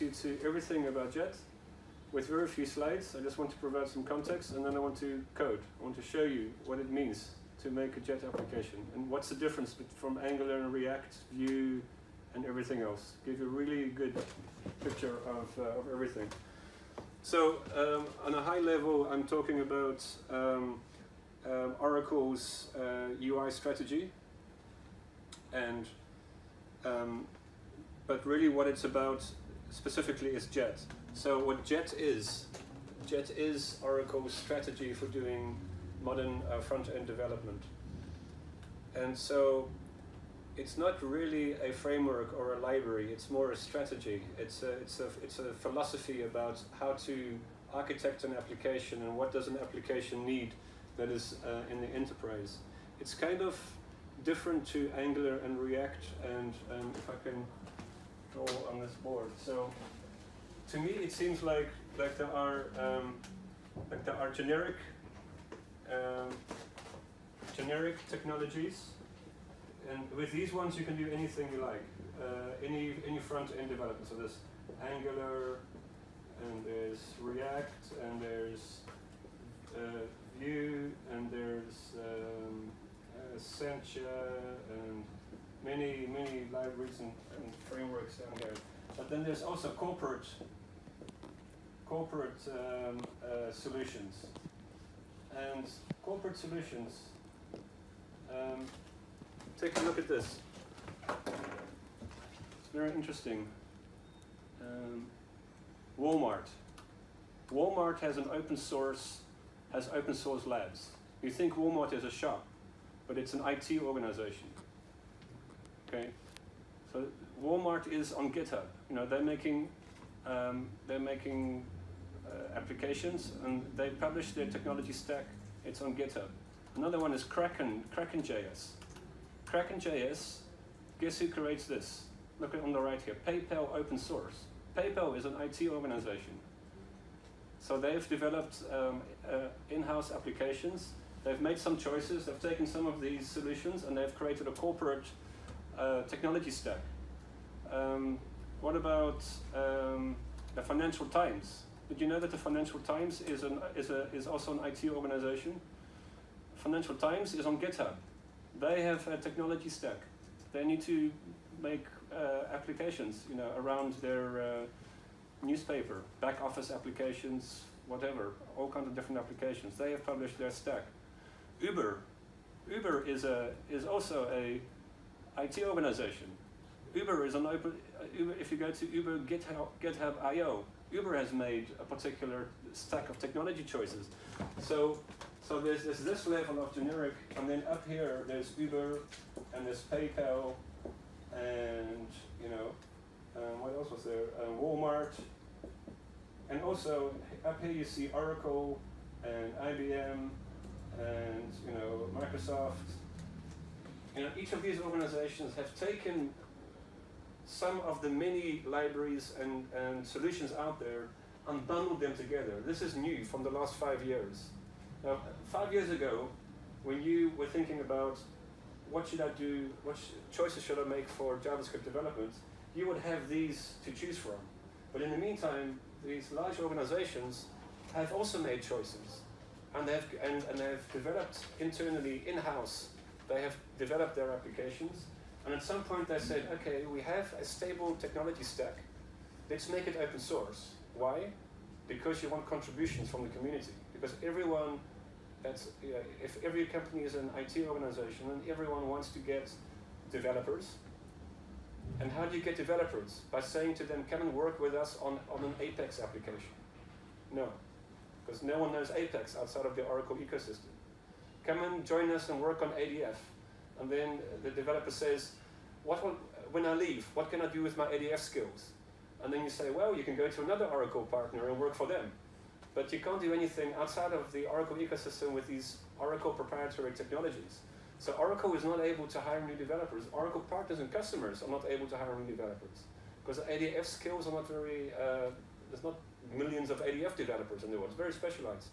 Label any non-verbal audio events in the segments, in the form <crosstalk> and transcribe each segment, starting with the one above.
introduce you to everything about Jet with very few slides. I just want to provide some context and then I want to code. I want to show you what it means to make a Jet application and what's the difference from Angular and React, Vue, and everything else. Give you a really good picture of, uh, of everything. So um, on a high level, I'm talking about um, um, Oracle's uh, UI strategy and um, but really what it's about specifically is Jet. So what Jet is, Jet is Oracle's strategy for doing modern uh, front-end development. And so it's not really a framework or a library, it's more a strategy. It's a, it's a, it's a philosophy about how to architect an application and what does an application need that is uh, in the enterprise. It's kind of different to Angular and React and um, if I can on this board. So to me, it seems like like there are um, like there are generic um, generic technologies, and with these ones you can do anything you like. Uh, any any front end development. So there's Angular, and there's React, and there's uh, Vue, and there's um, uh, Sencha, and many, many libraries and, and frameworks down there. But then there's also corporate, corporate um, uh, solutions. And corporate solutions, um, take a look at this. It's very interesting. Um, Walmart. Walmart has an open source, has open source labs. You think Walmart is a shop, but it's an IT organization. Okay, so Walmart is on GitHub. You know they're making um, they're making uh, applications and they publish their technology stack. It's on GitHub. Another one is Kraken Kraken.js. Kraken.js. Guess who creates this? Look at on the right here. PayPal open source. PayPal is an IT organization. So they've developed um, uh, in-house applications. They've made some choices. They've taken some of these solutions and they've created a corporate uh, technology stack. Um, what about um, the Financial Times? Did you know that the Financial Times is, an, is, a, is also an IT organization? Financial Times is on GitHub. They have a technology stack. They need to make uh, applications, you know, around their uh, newspaper, back office applications, whatever, all kinds of different applications. They have published their stack. Uber, Uber is a is also a IT organization. Uber is an open, uh, Uber, if you go to Uber GitHub, GitHub IO, Uber has made a particular stack of technology choices. So, so there's, there's this level of generic, and then up here there's Uber, and there's PayPal, and you know, um, what else was there? Um, Walmart, and also up here you see Oracle, and IBM, and you know, Microsoft, you know, each of these organizations have taken some of the many libraries and, and solutions out there and bundled them together. This is new from the last five years. Now, five years ago, when you were thinking about what should I do, what choices should I make for JavaScript development, you would have these to choose from. But in the meantime, these large organizations have also made choices and they've, and, and they've developed internally in-house they have developed their applications, and at some point they said, okay, we have a stable technology stack. Let's make it open source. Why? Because you want contributions from the community. Because everyone, that's, if every company is an IT organization, and everyone wants to get developers. And how do you get developers? By saying to them, come and work with us on, on an Apex application. No, because no one knows Apex outside of the Oracle ecosystem come and join us and work on ADF. And then the developer says, what will, when I leave, what can I do with my ADF skills? And then you say, well, you can go to another Oracle partner and work for them. But you can't do anything outside of the Oracle ecosystem with these Oracle proprietary technologies. So Oracle is not able to hire new developers. Oracle partners and customers are not able to hire new developers. Because ADF skills are not very, uh, there's not millions of ADF developers in the world. It's very specialized.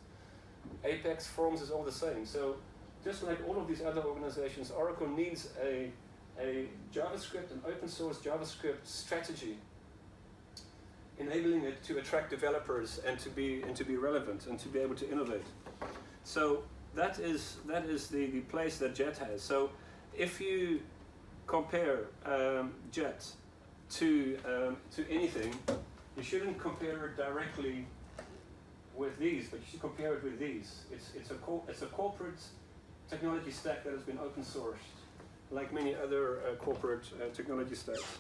Apex Forms is all the same. So just like all of these other organizations, Oracle needs a a JavaScript, an open source JavaScript strategy, enabling it to attract developers and to be and to be relevant and to be able to innovate. So that is that is the, the place that Jet has. So if you compare um, Jet to um, to anything, you shouldn't compare it directly with these, but you should compare it with these. It's it's a it's a corporate technology stack that has been open sourced, like many other uh, corporate uh, technology stacks.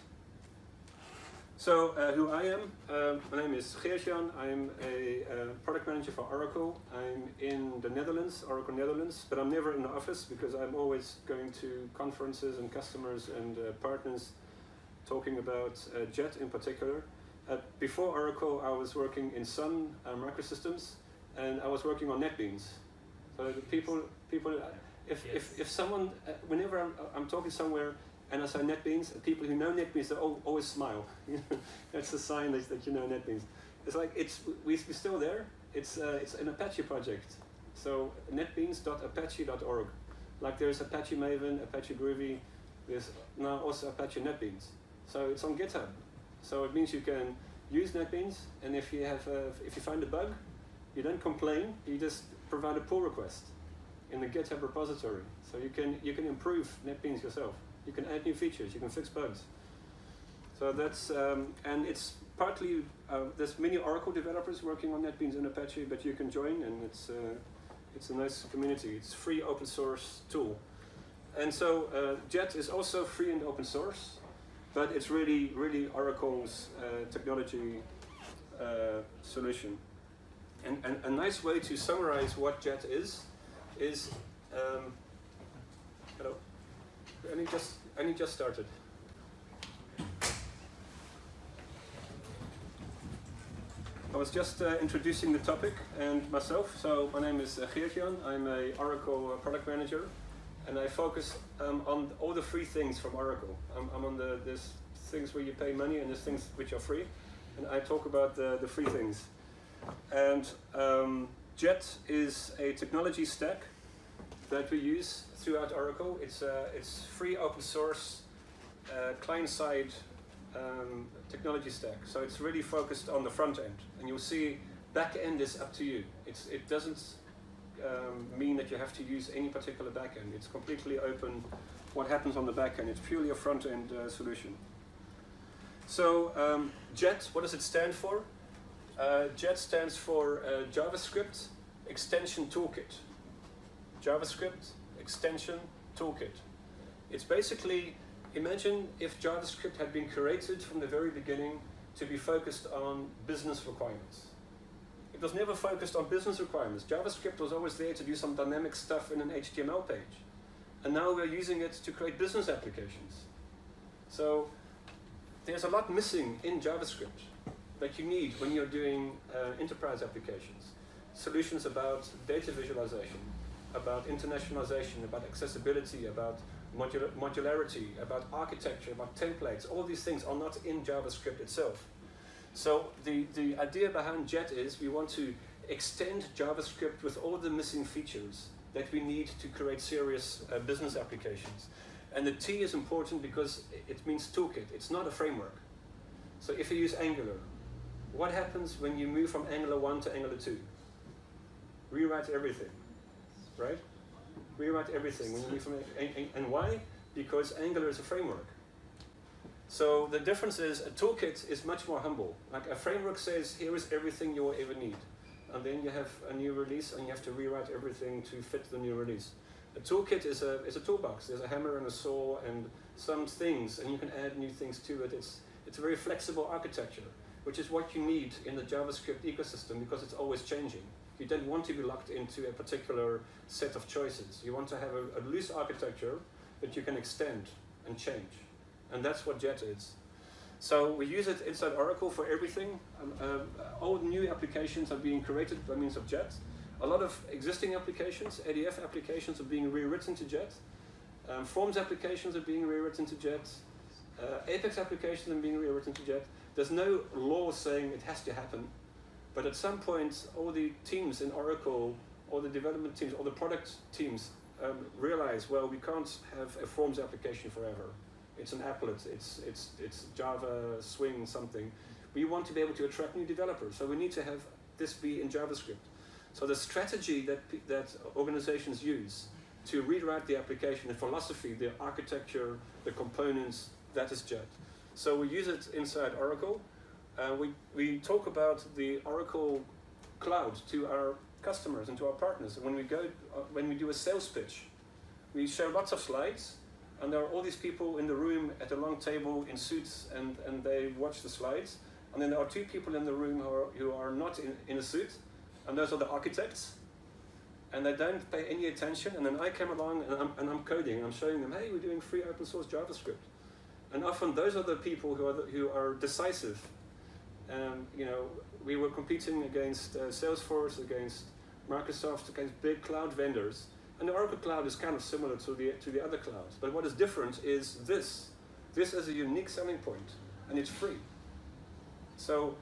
So, uh, who I am, um, my name is Geertjan. I'm a uh, product manager for Oracle. I'm in the Netherlands, Oracle Netherlands, but I'm never in the office because I'm always going to conferences and customers and uh, partners talking about uh, JET in particular. Uh, before Oracle, I was working in Sun Microsystems and I was working on NetBeans. So people, people, if, yes. if, if someone, whenever I'm, I'm talking somewhere, and I say NetBeans, people who know NetBeans, they always smile. <laughs> That's a sign that, that you know NetBeans. It's like, it's, we, we're still there. It's, uh, it's an Apache project. So netbeans.apache.org. Like there's Apache Maven, Apache Groovy, there's now also Apache NetBeans. So it's on GitHub. So it means you can use NetBeans, and if you have, a, if you find a bug, you don't complain, you just provide a pull request in the GitHub repository. So you can, you can improve NetBeans yourself. You can add new features, you can fix bugs. So that's, um, and it's partly, uh, there's many Oracle developers working on NetBeans and Apache, but you can join and it's, uh, it's a nice community. It's free open source tool. And so uh, Jet is also free and open source, but it's really, really Oracle's uh, technology uh, solution. And, and a nice way to summarize what Jet is, is, um, hello? only just only just started. I was just uh, introducing the topic and myself. So my name is uh. I'm a Oracle product manager, and I focus um, on all the free things from Oracle. I'm, I'm on the things where you pay money and there's things which are free, and I talk about the, the free things. And um, Jet is a technology stack that we use throughout Oracle. It's, uh, it's free open source uh, client-side um, technology stack. So it's really focused on the front end. And you'll see back end is up to you. It's, it doesn't um, mean that you have to use any particular backend. It's completely open what happens on the backend. It's purely a front end uh, solution. So um, JET, what does it stand for? Uh, JET stands for uh, JavaScript Extension Toolkit. JavaScript extension toolkit. It's basically, imagine if JavaScript had been created from the very beginning to be focused on business requirements. It was never focused on business requirements. JavaScript was always there to do some dynamic stuff in an HTML page. And now we're using it to create business applications. So there's a lot missing in JavaScript that you need when you're doing uh, enterprise applications. Solutions about data visualization, about internationalization, about accessibility, about modular, modularity, about architecture, about templates. All these things are not in JavaScript itself. So the, the idea behind JET is we want to extend JavaScript with all the missing features that we need to create serious uh, business applications. And the T is important because it means toolkit. It's not a framework. So if you use Angular, what happens when you move from Angular 1 to Angular 2? Rewrite everything right? Rewrite everything when you leave from and, and why? Because Angular is a framework. So the difference is a toolkit is much more humble. Like a framework says, here is everything you will ever need. And then you have a new release and you have to rewrite everything to fit the new release. A toolkit is a, is a toolbox. There's a hammer and a saw and some things, and you can add new things to it. It's, it's a very flexible architecture, which is what you need in the JavaScript ecosystem because it's always changing. You don't want to be locked into a particular set of choices. You want to have a, a loose architecture that you can extend and change. And that's what Jet is. So we use it inside Oracle for everything. Um, uh, all new applications are being created by means of Jet. A lot of existing applications, ADF applications, are being rewritten to Jet. Um, Forms applications are being rewritten to Jet. Uh, Apex applications are being rewritten to Jet. There's no law saying it has to happen. But at some point, all the teams in Oracle, all the development teams, all the product teams um, realize, well, we can't have a Forms application forever. It's an applet, it's, it's, it's Java, Swing, something. We want to be able to attract new developers, so we need to have this be in JavaScript. So the strategy that, that organizations use to rewrite the application, the philosophy, the architecture, the components, that is Jet. So we use it inside Oracle. Uh, we, we talk about the Oracle cloud to our customers and to our partners. When we go, uh, when we do a sales pitch, we show lots of slides, and there are all these people in the room at a long table in suits, and, and they watch the slides. And then there are two people in the room who are, who are not in, in a suit, and those are the architects. And they don't pay any attention, and then I came along and I'm, and I'm coding, and I'm showing them, hey, we're doing free open source JavaScript. And often those are the people who are, the, who are decisive. Um, you know, we were competing against uh, Salesforce, against Microsoft, against big cloud vendors. And the Oracle Cloud is kind of similar to the, to the other clouds. But what is different is this. This is a unique selling point, and it's free. So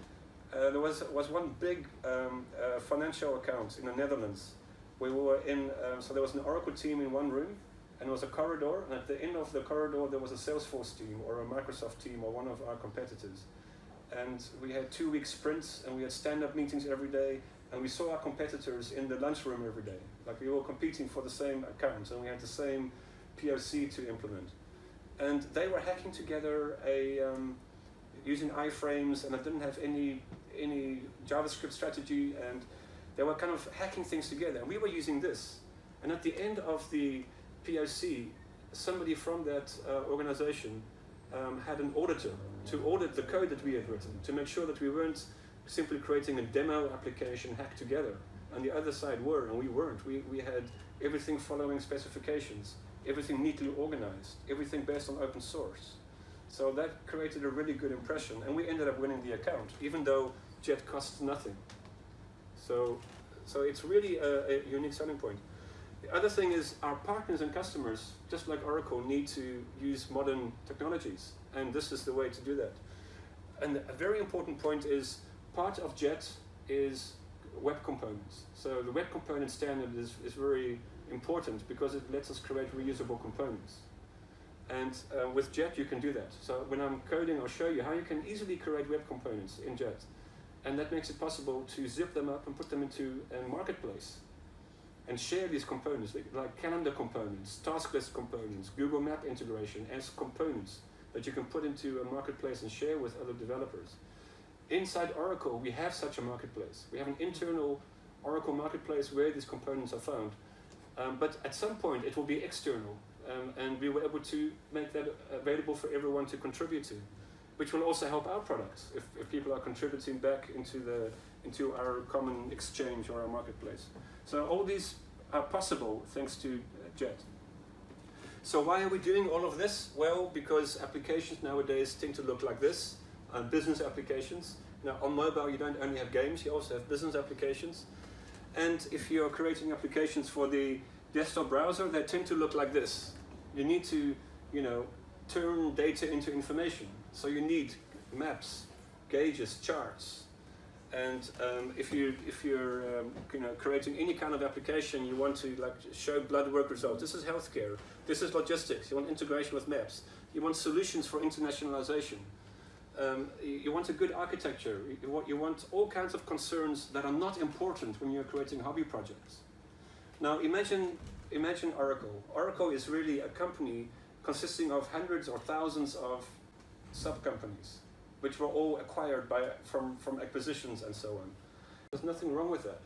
uh, there was, was one big um, uh, financial account in the Netherlands. We were in, uh, so there was an Oracle team in one room, and there was a corridor, and at the end of the corridor there was a Salesforce team or a Microsoft team or one of our competitors. And we had two week sprints, and we had stand-up meetings every day, and we saw our competitors in the lunchroom every day. Like we were competing for the same accounts, and we had the same POC to implement. And they were hacking together a um, using iframes, and I didn't have any any JavaScript strategy, and they were kind of hacking things together. And we were using this. And at the end of the POC, somebody from that uh, organization um, had an auditor to audit the code that we had written, to make sure that we weren't simply creating a demo application hacked together. And the other side were, and we weren't. We, we had everything following specifications, everything neatly organized, everything based on open source. So that created a really good impression, and we ended up winning the account, even though Jet costs nothing. So, so it's really a, a unique selling point. The other thing is our partners and customers, just like Oracle, need to use modern technologies, and this is the way to do that. And a very important point is part of Jet is web components. So the web component standard is, is very important because it lets us create reusable components. And uh, with Jet, you can do that. So when I'm coding, I'll show you how you can easily create web components in Jet. And that makes it possible to zip them up and put them into a marketplace and share these components, like calendar components, task list components, Google Map integration as components that you can put into a marketplace and share with other developers. Inside Oracle, we have such a marketplace. We have an internal Oracle marketplace where these components are found. Um, but at some point, it will be external um, and we were able to make that available for everyone to contribute to, which will also help our products if, if people are contributing back into the into our common exchange or our marketplace. So all these are possible thanks to Jet. So why are we doing all of this? Well, because applications nowadays tend to look like this, uh, business applications. Now on mobile you don't only have games, you also have business applications. And if you're creating applications for the desktop browser, they tend to look like this. You need to, you know, turn data into information. So you need maps, gauges, charts. And um, if you if you're um, you know creating any kind of application, you want to like show blood work results. This is healthcare. This is logistics. You want integration with maps. You want solutions for internationalization. Um, you want a good architecture. You want, you want all kinds of concerns that are not important when you're creating hobby projects. Now imagine, imagine Oracle. Oracle is really a company consisting of hundreds or thousands of sub-companies, which were all acquired by, from, from acquisitions and so on. There's nothing wrong with that.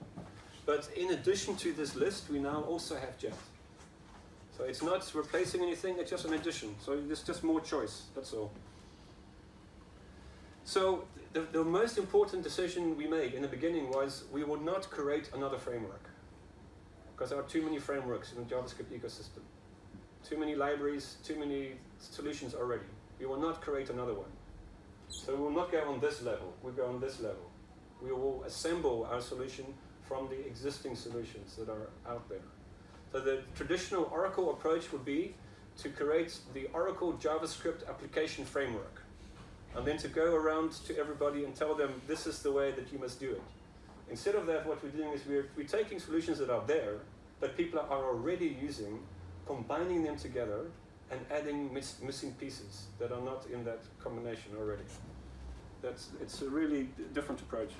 But in addition to this list, we now also have Jet. So it's not replacing anything, it's just an addition. So there's just more choice, that's all. So the, the most important decision we made in the beginning was we would not create another framework because there are too many frameworks in the JavaScript ecosystem. Too many libraries, too many solutions already. We will not create another one. So we will not go on this level, we go on this level. We will assemble our solution from the existing solutions that are out there. So the traditional Oracle approach would be to create the Oracle JavaScript application framework and then to go around to everybody and tell them this is the way that you must do it. Instead of that, what we're doing is we're, we're taking solutions that are there that people are already using, combining them together and adding miss missing pieces that are not in that combination already. That's, it's a really different approach.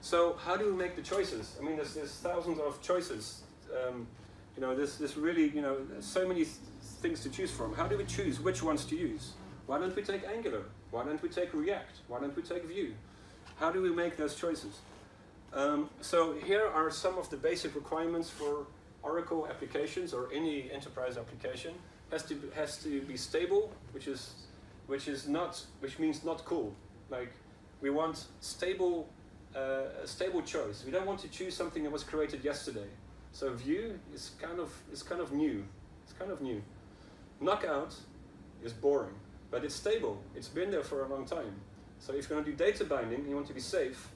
So how do we make the choices? I mean, there's, there's thousands of choices. Um, you know, there's, there's really, you know, so many th things to choose from. How do we choose which ones to use? Why don't we take Angular? Why don't we take React? Why don't we take Vue? How do we make those choices? Um, so here are some of the basic requirements for Oracle applications or any enterprise application. Has to be, has to be stable, which is which is not which means not cool. Like we want stable uh, a stable choice. We don't want to choose something that was created yesterday. So Vue is kind of is kind of new. It's kind of new. Knockout is boring, but it's stable. It's been there for a long time. So if you're going to do data binding you want to be safe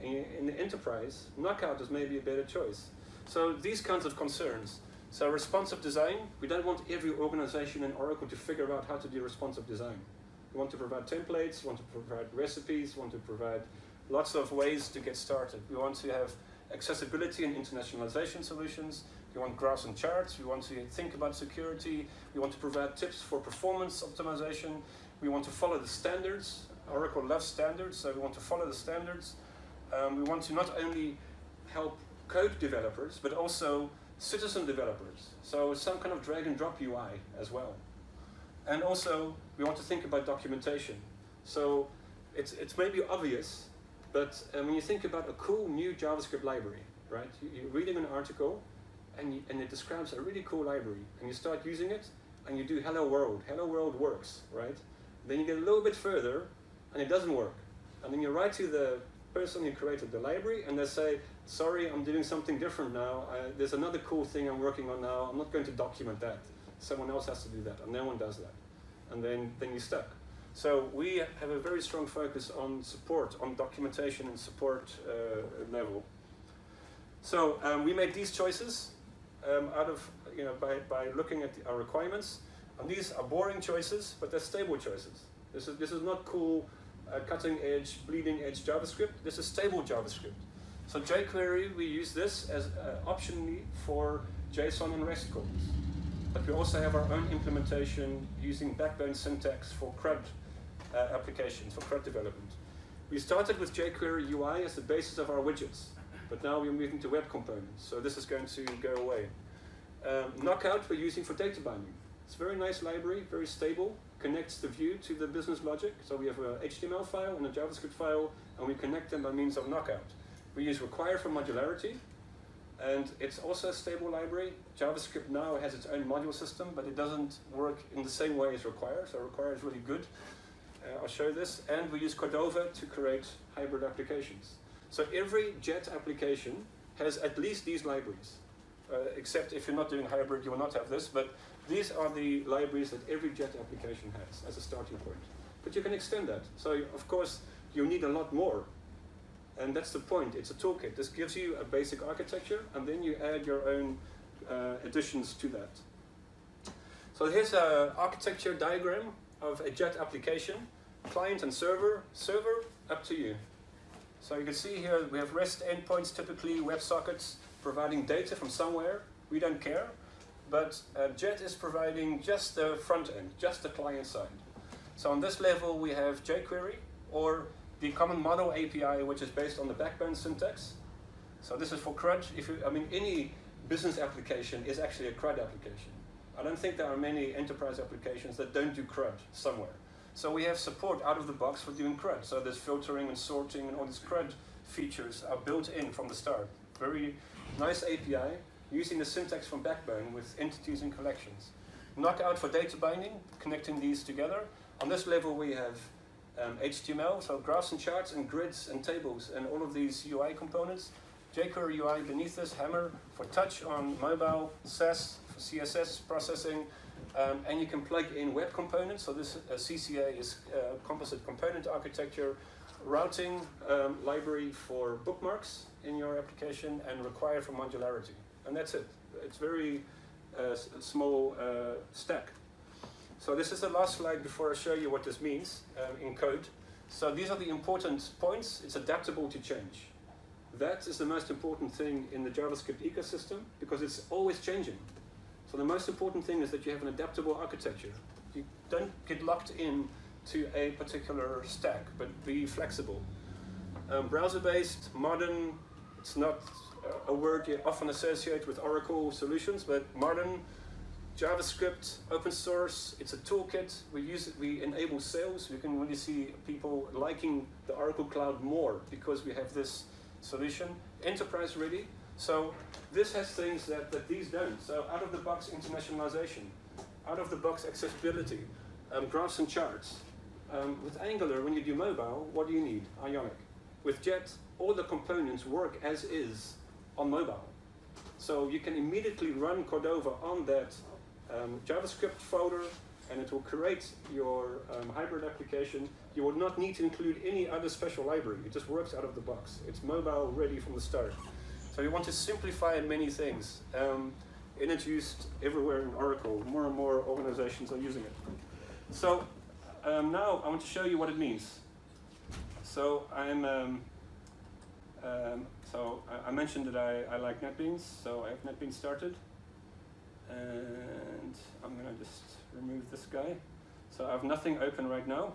in, in the enterprise, Knockout is maybe a better choice. So these kinds of concerns. So responsive design, we don't want every organization in Oracle to figure out how to do responsive design. We want to provide templates, we want to provide recipes, we want to provide lots of ways to get started. We want to have accessibility and internationalization solutions. We want graphs and charts. We want to think about security. We want to provide tips for performance optimization. We want to follow the standards. Oracle loves standards, so we want to follow the standards. Um, we want to not only help code developers, but also citizen developers. So some kind of drag and drop UI as well. And also, we want to think about documentation. So it's, it's maybe obvious, but uh, when you think about a cool new JavaScript library, right? You, are reading an article and, you, and it describes a really cool library and you start using it and you do hello world. Hello world works, right? Then you get a little bit further and it doesn't work. And then you write to the person who created the library and they say, sorry, I'm doing something different now. Uh, there's another cool thing I'm working on now. I'm not going to document that. Someone else has to do that and no one does that. And then, then you're stuck. So we have a very strong focus on support, on documentation and support uh, level. So um, we made these choices um, out of, you know, by, by looking at our requirements. And these are boring choices, but they're stable choices. This is, this is not cool, uh, cutting edge, bleeding edge JavaScript. This is stable JavaScript. So jQuery, we use this as uh, optionally for JSON and REST calls. But we also have our own implementation using backbone syntax for CRUD uh, applications for CRUD development. We started with jQuery UI as the basis of our widgets, but now we're moving to web components, so this is going to go away. Um, Knockout we're using for data binding. It's a very nice library, very stable, connects the view to the business logic. So we have a HTML file and a JavaScript file, and we connect them by means of Knockout. We use require for modularity, and it's also a stable library. JavaScript now has its own module system, but it doesn't work in the same way as require, so require is really good. Uh, I'll show this. And we use Cordova to create hybrid applications. So every JET application has at least these libraries. Uh, except if you're not doing hybrid, you will not have this. But these are the libraries that every JET application has as a starting point. But you can extend that. So of course, you need a lot more. And that's the point. It's a toolkit. This gives you a basic architecture, and then you add your own uh, additions to that. So here's an architecture diagram of a JET application, client and server. Server, up to you. So you can see here we have REST endpoints, typically WebSockets, providing data from somewhere. We don't care. But uh, JET is providing just the front end, just the client side. So on this level, we have jQuery or the common model API, which is based on the backbone syntax. So this is for CRUD. If you, I mean, any business application is actually a CRUD application. I don't think there are many enterprise applications that don't do CRUD somewhere. So we have support out of the box for doing CRUD. So there's filtering and sorting and all these CRUD features are built in from the start. Very nice API using the syntax from Backbone with entities and collections. Knockout for data binding, connecting these together. On this level we have um, HTML, so graphs and charts and grids and tables and all of these UI components. jQuery UI beneath this, Hammer for touch on mobile, Sass for CSS processing, um, and you can plug in web components. So this uh, CCA is uh, composite component architecture, routing um, library for bookmarks in your application, and require for modularity. And that's it. It's very uh, small uh, stack. So this is the last slide before I show you what this means um, in code. So these are the important points. It's adaptable to change. That is the most important thing in the JavaScript ecosystem because it's always changing. So the most important thing is that you have an adaptable architecture. You don't get locked in to a particular stack, but be flexible. Um, Browser-based, modern, it's not a word you often associate with Oracle solutions, but modern, JavaScript, open source, it's a toolkit. We use it, we enable sales. We can really see people liking the Oracle Cloud more because we have this solution. Enterprise ready. So this has things that, that these don't. So out of the box internationalization, out of the box accessibility, um, graphs and charts. Um, with Angular, when you do mobile, what do you need? Ionic. With Jet, all the components work as is on mobile. So you can immediately run Cordova on that um, JavaScript folder and it will create your um, hybrid application. You will not need to include any other special library. It just works out of the box. It's mobile ready from the start. So we want to simplify many things. Um, used everywhere in Oracle. More and more organizations are using it. So um, now I want to show you what it means. So I'm um, um, so I, I, mentioned that I, I like NetBeans, so I have NetBeans started. And I'm gonna just remove this guy. So I have nothing open right now.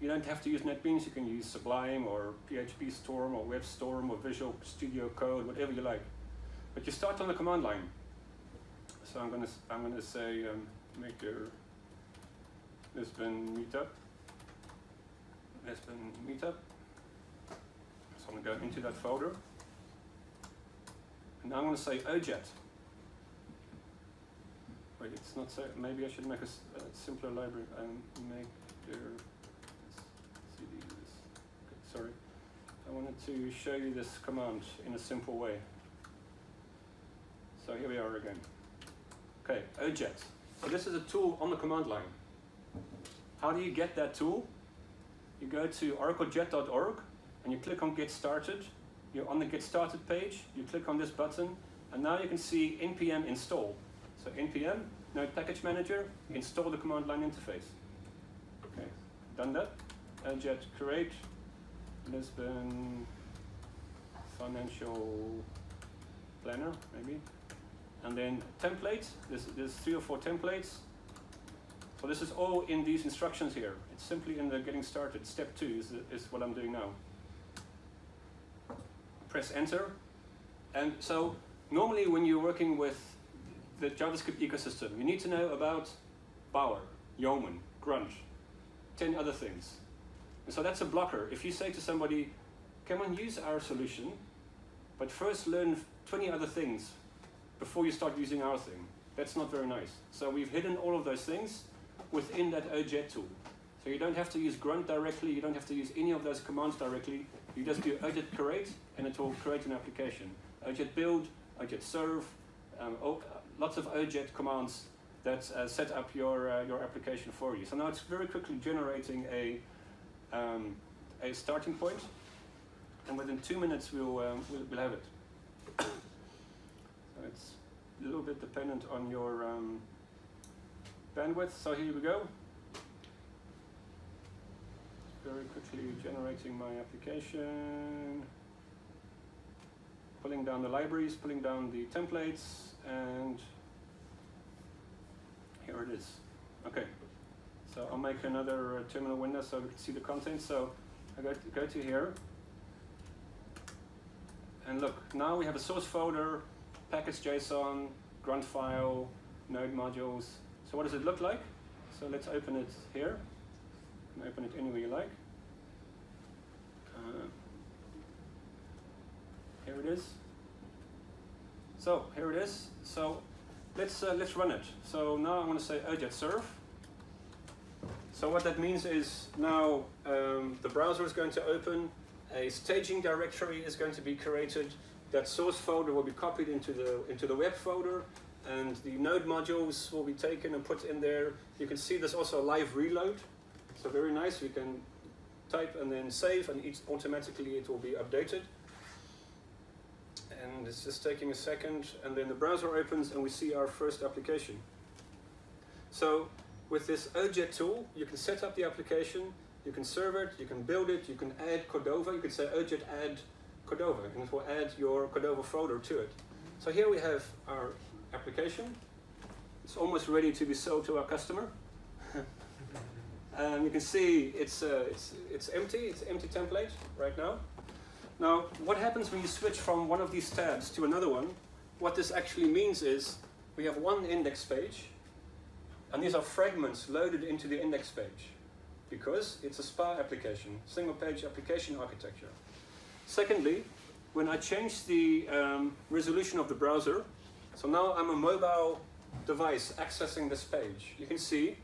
You don't have to use NetBeans, you can use Sublime or PHP Storm or WebStorm or Visual Studio Code, whatever you like. But you start on the command line. So I'm gonna, I'm gonna say um, mkdir Lisbon meetup. Lisbon meetup. So I'm gonna go into that folder. And now I'm gonna say OJet. Wait, it's not so, maybe I should make a, a simpler library. and make your sorry. I wanted to show you this command in a simple way. So here we are again. Okay, OJet. So this is a tool on the command line. How do you get that tool? You go to oraclejet.org and you click on Get Started. You're on the Get Started page, you click on this button, and now you can see npm install. So npm, node package manager, install the command line interface. Okay, done that. OJet create Lisbon financial planner, maybe. And then templates, there's, there's three or four templates. So this is all in these instructions here. It's simply in the getting started. Step two is, is what I'm doing now. Press enter. And so normally when you're working with the JavaScript ecosystem, you need to know about Bower, Yeoman, Grunt, 10 other things. And so that's a blocker. If you say to somebody, come and use our solution, but first learn 20 other things before you start using our thing, that's not very nice. So we've hidden all of those things within that OJet tool. So you don't have to use grunt directly, you don't have to use any of those commands directly. You just do OJet create, and it will create an application. OJet build, OJet serve, um, lots of OJet commands that uh, set up your, uh, your application for you. So now it's very quickly generating a um, a starting point, and within two minutes we'll, um, we'll, we'll, have it. so it's a little bit dependent on your um, bandwidth. So here we go. Very quickly generating my application, pulling down the libraries, pulling down the templates, and here it is. Okay. So I'll make another uh, terminal window so we can see the content. So I go to, go to here. And look, now we have a source folder, package.json, grunt file, node modules. So what does it look like? So let's open it here. You can open it anywhere you like. Uh, here it is. So here it is. So let's uh, let's run it. So now I'm going to say OJet serve. So what that means is now um, the browser is going to open, a staging directory is going to be created, that source folder will be copied into the, into the web folder, and the node modules will be taken and put in there. You can see there's also a live reload, so very nice. You can type and then save, and each, automatically it will be updated. And it's just taking a second, and then the browser opens and we see our first application. So with this OJet tool, you can set up the application, you can serve it, you can build it, you can add Cordova. You can say OJet add Cordova, and it will add your Cordova folder to it. So here we have our application. It's almost ready to be sold to our customer. and <laughs> you can see it's, uh, it's, it's empty, it's empty template right now. Now, what happens when you switch from one of these tabs to another one? What this actually means is we have one index page, and these are fragments loaded into the index page because it's a SPA application, single page application architecture. Secondly, when I change the um, resolution of the browser, so now I'm a mobile device accessing this page, you can see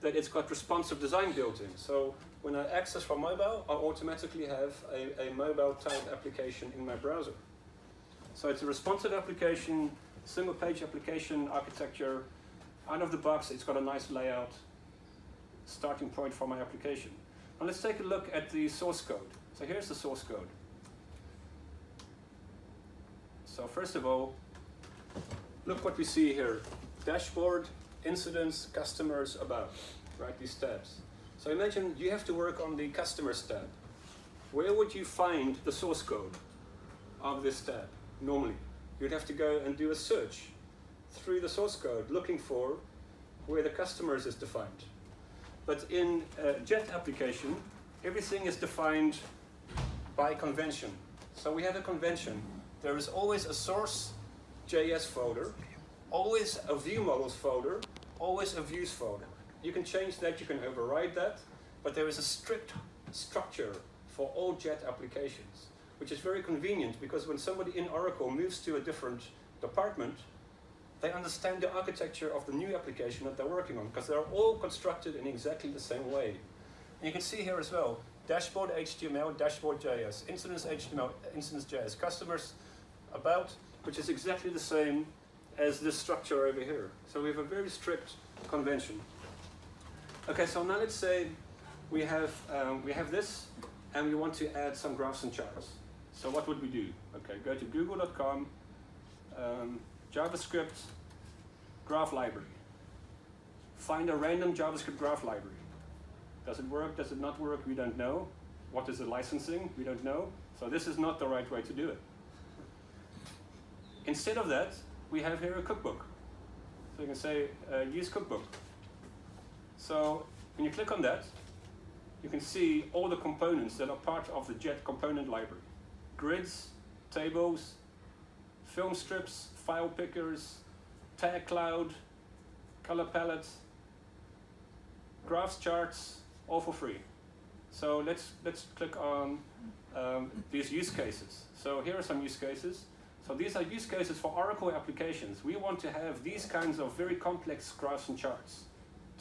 that it's got responsive design built in. So when I access from mobile, I automatically have a, a mobile type application in my browser. So it's a responsive application, single page application architecture. Out of the box, it's got a nice layout, starting point for my application. Now let's take a look at the source code. So here's the source code. So first of all, look what we see here. Dashboard, incidents, customers, about, right, these tabs. So imagine you have to work on the customers tab. Where would you find the source code of this tab normally? You'd have to go and do a search through the source code looking for where the customers is defined. But in a JET application, everything is defined by convention. So we have a convention. There is always a source JS folder, always a view models folder, always a views folder. You can change that, you can override that, but there is a strict structure for all JET applications, which is very convenient because when somebody in Oracle moves to a different department, they understand the architecture of the new application that they're working on because they're all constructed in exactly the same way. And you can see here as well, dashboard HTML, dashboard JS, incidents HTML, incidents JS, customers about, which is exactly the same as this structure over here. So we have a very strict convention. Okay, so now let's say we have, um, we have this and we want to add some graphs and charts. So what would we do? Okay, go to google.com, um, JavaScript graph library. Find a random JavaScript graph library. Does it work? Does it not work? We don't know. What is the licensing? We don't know. So this is not the right way to do it. Instead of that, we have here a cookbook. So you can say, uh, use cookbook. So when you click on that, you can see all the components that are part of the JET component library. Grids, tables, film strips, file pickers, tag cloud, color palette, graphs, charts, all for free. So let's, let's click on um, these use cases. So here are some use cases. So these are use cases for Oracle applications. We want to have these kinds of very complex graphs and charts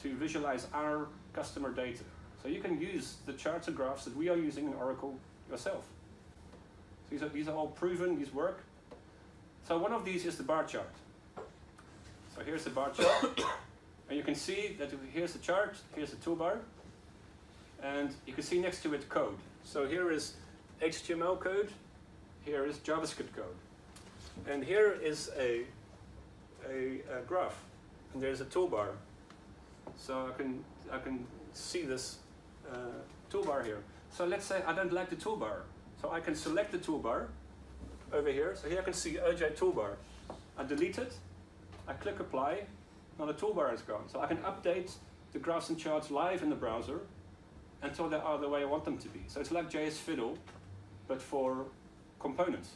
to visualize our customer data. So you can use the charts and graphs that we are using in Oracle yourself. So these are, these are all proven, these work. So one of these is the bar chart. So here's the bar chart. <coughs> and you can see that here's the chart, here's the toolbar. And you can see next to it code. So here is HTML code, here is JavaScript code. And here is a, a, a graph, and there's a toolbar so I can, I can see this uh, toolbar here. So let's say I don't like the toolbar. So I can select the toolbar over here. So here I can see OJ toolbar. I delete it, I click apply, now the toolbar is gone. So I can update the graphs and charts live in the browser until they are the way I want them to be. So it's like JS Fiddle, but for components.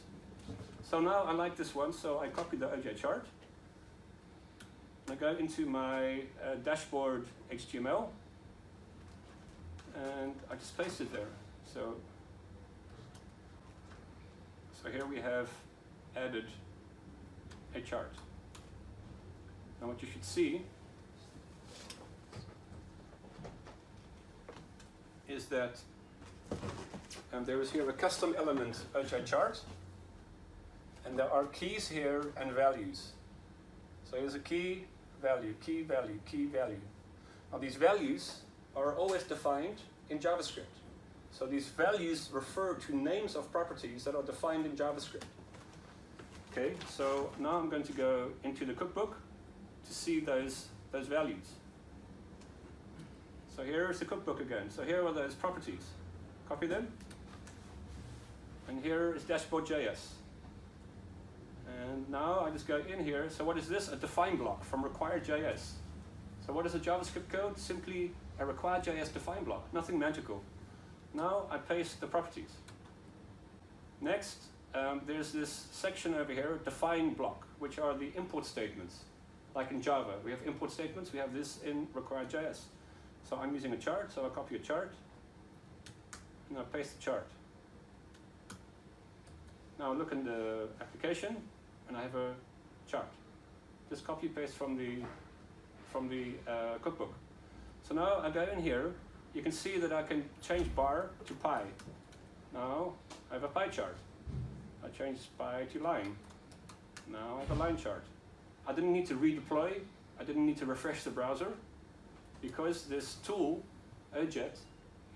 So now I like this one, so I copy the OJ chart. I go into my uh, dashboard HTML and I just paste it there. So, so here we have added a chart. Now what you should see is that um, there is here a custom element OJ chart and there are keys here and values. So here's a key, value, key value, key value. Now these values are always defined in JavaScript. So these values refer to names of properties that are defined in JavaScript. Okay, so now I'm going to go into the cookbook to see those, those values. So here's the cookbook again. So here are those properties. Copy them. And here is dashboard.js. And now I just go in here. So what is this? A define block from require.js. So what is a JavaScript code? Simply a require.js define block, nothing magical. Now I paste the properties. Next, um, there's this section over here, define block, which are the import statements. Like in Java, we have import statements, we have this in require.js. So I'm using a chart, so I copy a chart, and I paste the chart. Now look in the application, and I have a chart. Just copy paste from the from the uh, cookbook. So now I go in here, you can see that I can change bar to pie. Now I have a pie chart. I change pie to line. Now I have a line chart. I didn't need to redeploy, I didn't need to refresh the browser, because this tool, OJet,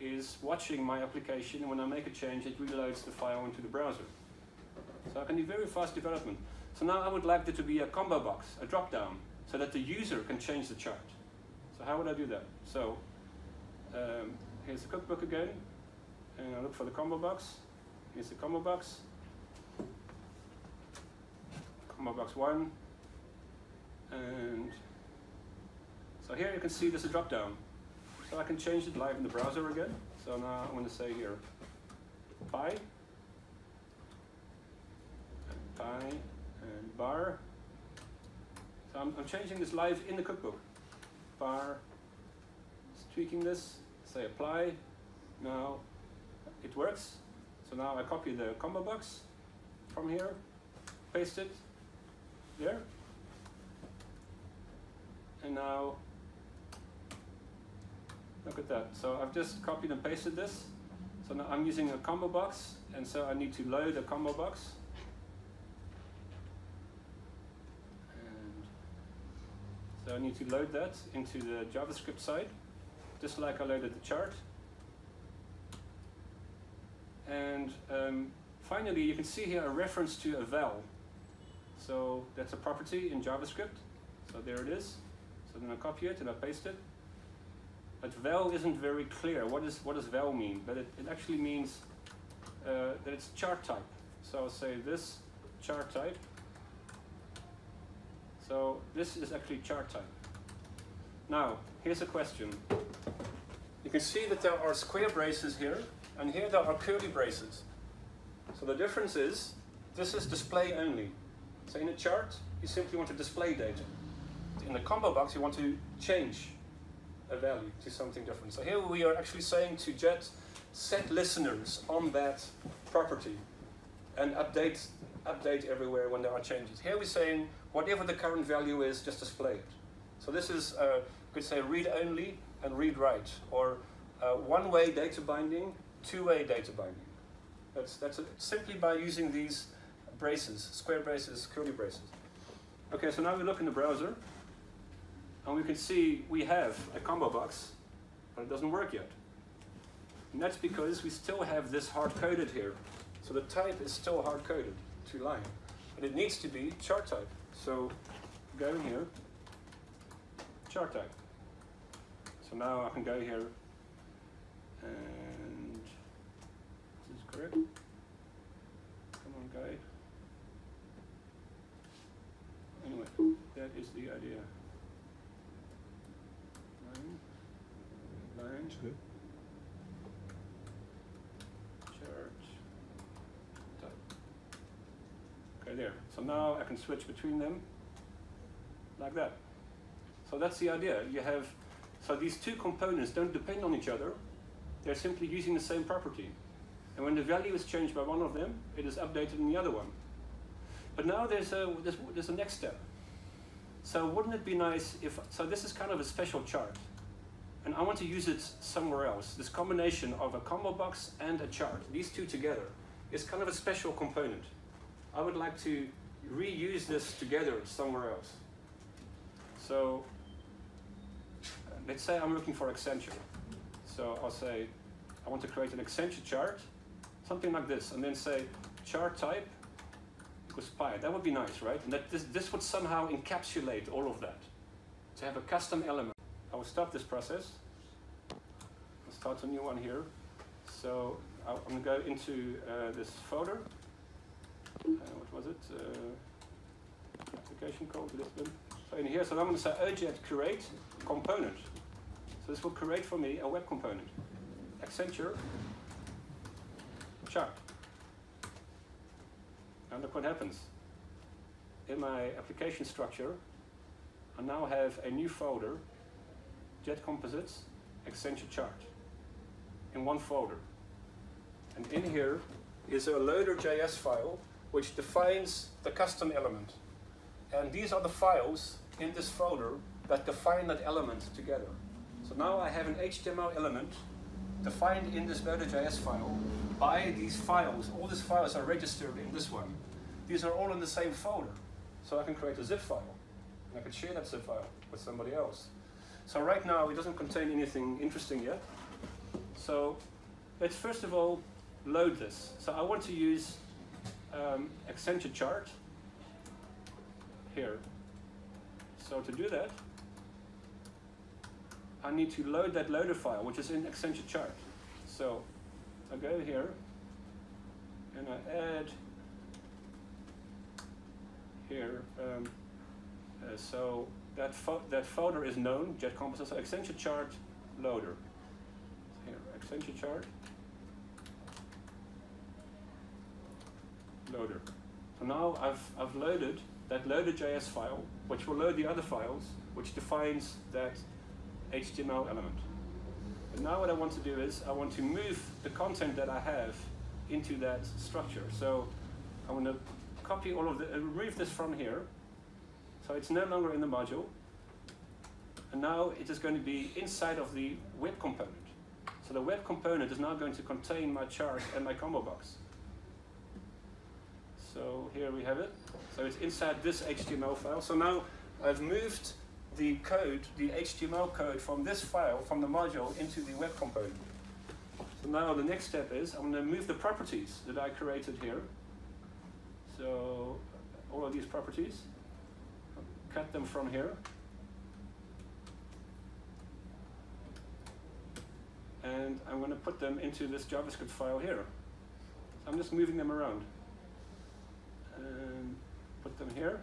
is watching my application when I make a change it reloads the file into the browser. So I can do very fast development. So now I would like there to be a combo box, a drop down, so that the user can change the chart. So how would I do that? So um, here's the cookbook again, and I look for the combo box. Here's the combo box. Combo box one. And so here you can see there's a drop down. So I can change it live in the browser again. So now I'm going to say here, pie, and pie, and bar. So I'm, I'm changing this live in the cookbook. Bar, tweaking this, say apply. Now it works. So now I copy the combo box from here, paste it there. And now, look at that. So I've just copied and pasted this. So now I'm using a combo box, and so I need to load a combo box. So I need to load that into the JavaScript side, just like I loaded the chart. And um, finally, you can see here a reference to a val. So that's a property in JavaScript. So there it is. So then I copy it and I paste it. But val isn't very clear. What, is, what does val mean? But it, it actually means uh, that it's chart type. So I'll say this chart type so this is actually chart type. Now, here's a question. You can see that there are square braces here, and here there are curly braces. So the difference is, this is display only. So in a chart, you simply want to display data. In the combo box, you want to change a value to something different. So here we are actually saying to Jet, set listeners on that property and update, update everywhere when there are changes. Here we're saying whatever the current value is, just display it. So this is, uh, you could say read only and read write, or uh, one-way data binding, two-way data binding. That's, that's a, simply by using these braces, square braces, curly braces. Okay, so now we look in the browser, and we can see we have a combo box, but it doesn't work yet. And that's because we still have this hard-coded here. So the type is still hard-coded to line, but it needs to be chart type. So go here, chart type. So now I can go here and this is correct. Come on guy. Anyway, that is the idea. Line, line, Good. chart, type. Okay, there. So now I can switch between them like that. So that's the idea. You have, so these two components don't depend on each other. They're simply using the same property. And when the value is changed by one of them, it is updated in the other one. But now there's a, there's, there's a next step. So wouldn't it be nice if, so this is kind of a special chart. And I want to use it somewhere else. This combination of a combo box and a chart, these two together, is kind of a special component. I would like to reuse this together somewhere else. So let's say I'm looking for Accenture. So I'll say, I want to create an Accenture chart, something like this, and then say chart type equals pie. That would be nice, right? And that this, this would somehow encapsulate all of that, to have a custom element. I will stop this process. I'll start a new one here. So I'm going to go into uh, this folder. Uh, what was it? Uh, application called Lisbon. So in here, so I'm going to say OJet create component. So this will create for me a web component. Accenture chart. And look what happens. In my application structure, I now have a new folder, Jet Composites, Accenture chart, in one folder. And in here is a loader.js file which defines the custom element. And these are the files in this folder that define that element together. So now I have an HTML element defined in this loader.js file by these files. All these files are registered in this one. These are all in the same folder. So I can create a zip file. And I can share that zip file with somebody else. So right now it doesn't contain anything interesting yet. So let's first of all load this. So I want to use um, Accenture chart here. So to do that, I need to load that loader file, which is in Accenture chart. So I go here and I add here. Um, uh, so that, fo that folder is known, Jet Composites, so Accenture chart loader. Here, Accenture chart loader. So now I've, I've loaded that loader.js file, which will load the other files, which defines that HTML element. And now what I want to do is I want to move the content that I have into that structure. So I want to copy all of the, uh, remove this from here. So it's no longer in the module. And now it is going to be inside of the web component. So the web component is now going to contain my chart and my combo box. So here we have it. So it's inside this HTML file. So now I've moved the code, the HTML code from this file, from the module, into the web component. So now the next step is I'm going to move the properties that I created here. So all of these properties, cut them from here. And I'm going to put them into this JavaScript file here. So I'm just moving them around and put them here.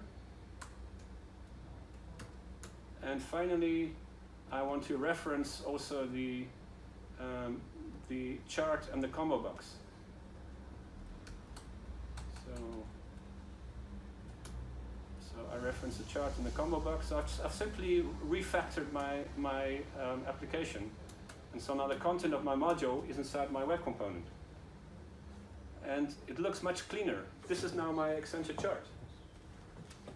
And finally, I want to reference also the, um, the chart and the combo box. So, so I reference the chart and the combo box. I've, I've simply refactored my, my um, application. And so now the content of my module is inside my web component and it looks much cleaner. This is now my Accenture chart.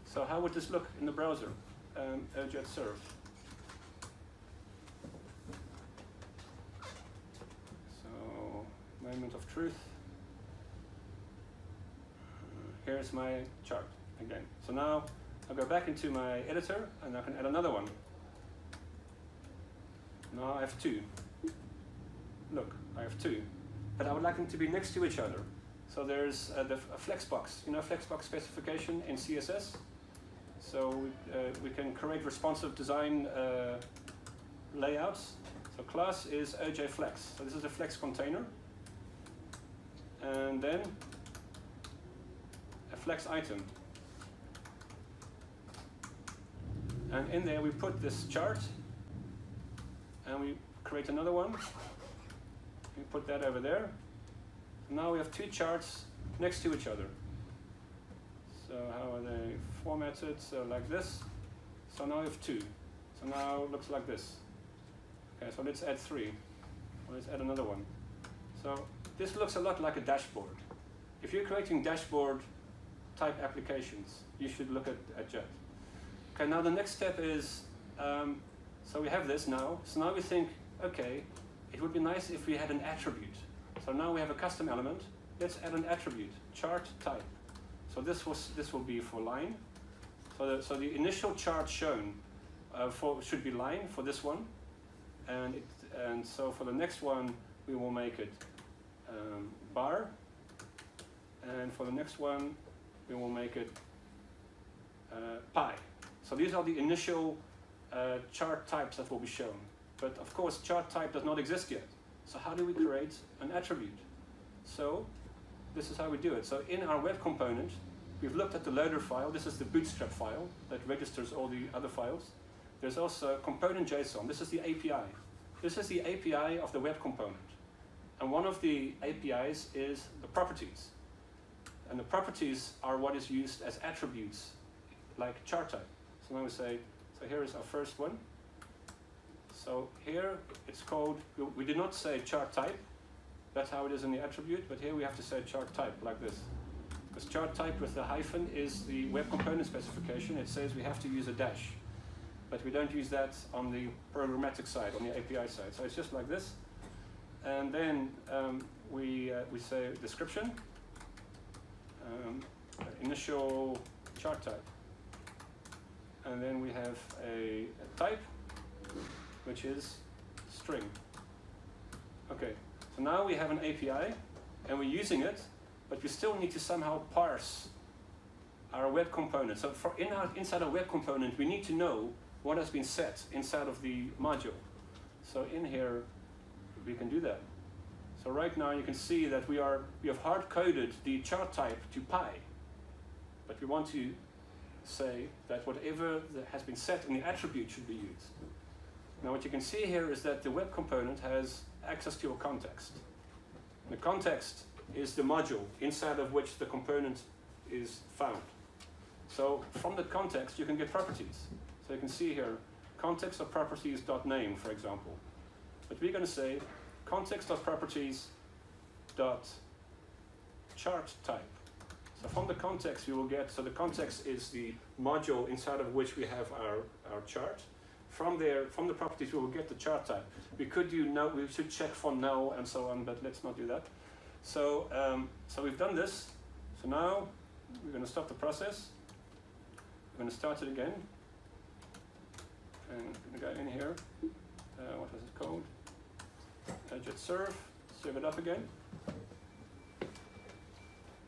So how would this look in the browser? Um, OJet serve. So, moment of truth. Uh, here's my chart again. So now I'll go back into my editor and I can add another one. Now I have two. Look, I have two but I would like them to be next to each other. So there's uh, the Flexbox, you know Flexbox specification in CSS. So we, uh, we can create responsive design uh, layouts. So class is OJ Flex. So this is a Flex container. And then a Flex item. And in there we put this chart and we create another one we put that over there. now we have two charts next to each other. So how are they formatted? So like this. So now we have two. So now it looks like this. Okay, so let's add three. Let's add another one. So this looks a lot like a dashboard. If you're creating dashboard type applications, you should look at, at Jet. Okay, now the next step is, um, so we have this now. So now we think, okay, it would be nice if we had an attribute. So now we have a custom element. Let's add an attribute, chart type. So this was this will be for line. So the, so the initial chart shown uh, for should be line for this one, and it, and so for the next one we will make it um, bar, and for the next one we will make it uh, pie. So these are the initial uh, chart types that will be shown. But of course, chart type does not exist yet. So how do we create an attribute? So this is how we do it. So in our web component, we've looked at the loader file. This is the bootstrap file that registers all the other files. There's also component JSON. This is the API. This is the API of the web component. And one of the APIs is the properties. And the properties are what is used as attributes, like chart type. So now we say, so here is our first one. So here it's called, we did not say chart type, that's how it is in the attribute, but here we have to say chart type, like this. Because chart type with the hyphen is the web component specification. It says we have to use a dash. But we don't use that on the programmatic side, on the API side. So it's just like this. And then um, we, uh, we say description, um, initial chart type. And then we have a, a type, which is string. Okay, so now we have an API and we're using it, but we still need to somehow parse our web component. So for in our, inside a web component, we need to know what has been set inside of the module. So in here, we can do that. So right now you can see that we are we have hard coded the chart type to pie, but we want to say that whatever that has been set in the attribute should be used. Now what you can see here is that the web component has access to your context. The context is the module inside of which the component is found. So from the context, you can get properties. So you can see here, context of properties dot name, for example. But we're going to say context of properties dot chart type. So from the context, we will get, so the context is the module inside of which we have our, our chart. From there, from the properties, we will get the chart type. We could do no, we should check for no and so on, but let's not do that. So, um, so we've done this. So now we're going to stop the process. We're going to start it again. And to go in here. Uh, what was it called? Jet serve. Serve it up again.